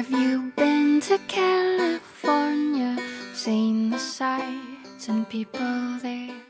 Have you been to California? Seen the sights and people there?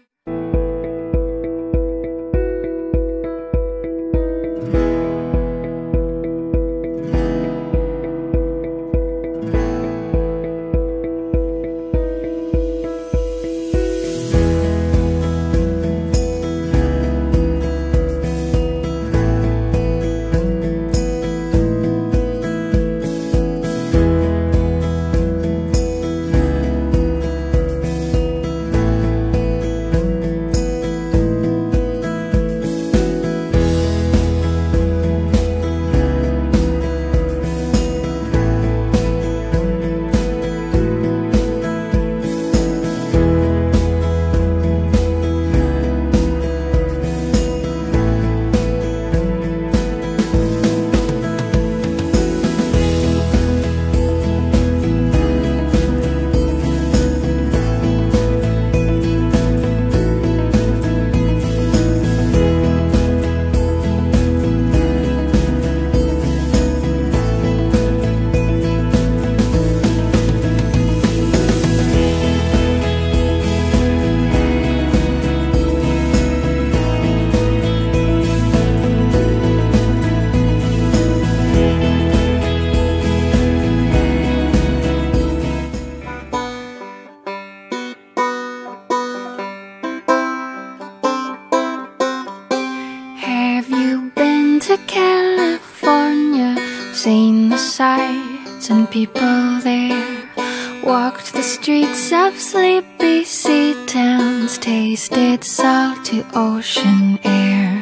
To California? Seen the sights and people there? Walked the streets of sleepy sea towns, tasted salty ocean air.